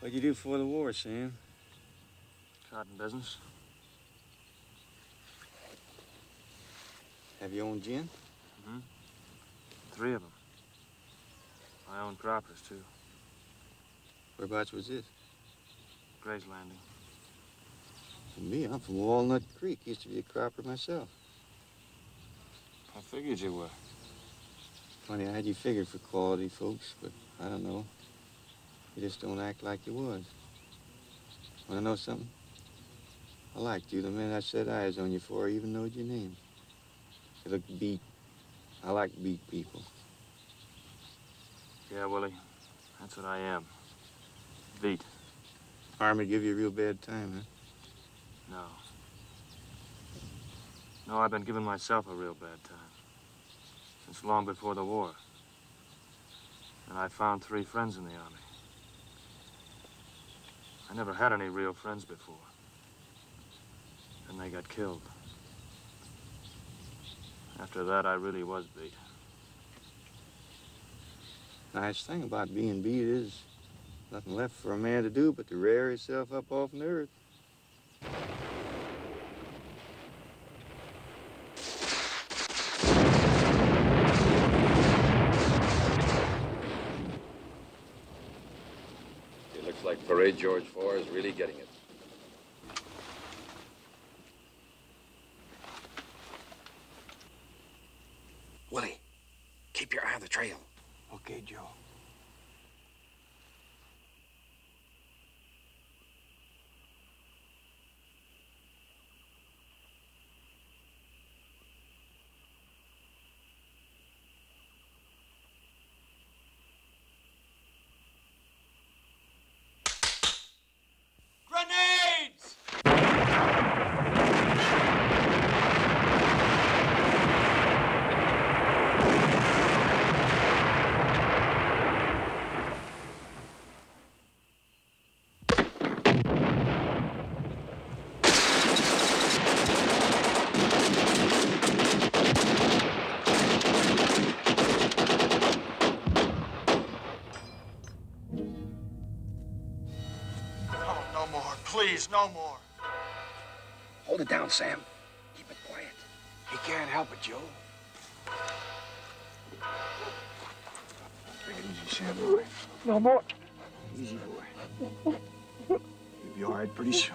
What'd you do before the war, Sam? Cotton business. Have you owned gin? Mm-hmm. Three of them. I own croppers, too. Whereabouts was this? Gray's Landing. For me, I'm from Walnut Creek. Used to be a cropper myself. I figured you were. Funny, I had you figured for quality folks, but I don't know. You just don't act like you was. Wanna know something? I liked you the minute I set eyes on you before I even knowed your name. You look beat. I like beat people. Yeah, Willie. That's what I am. Beat. Army give you a real bad time, huh? No. No, I've been giving myself a real bad time. Since long before the war. And I found three friends in the Army. I never had any real friends before. And they got killed. After that, I really was beat. Nice thing about being beat is nothing left for a man to do but to rear himself up off the earth. Looks like Parade George 4 is really getting it. Willie, keep your eye on the trail. Okay, Joe. Please, no more. Hold it down, Sam. Keep it quiet. He can't help it, Joe. Take it easy, Sam, boy. No more. Easy, boy. You'll be all right pretty soon.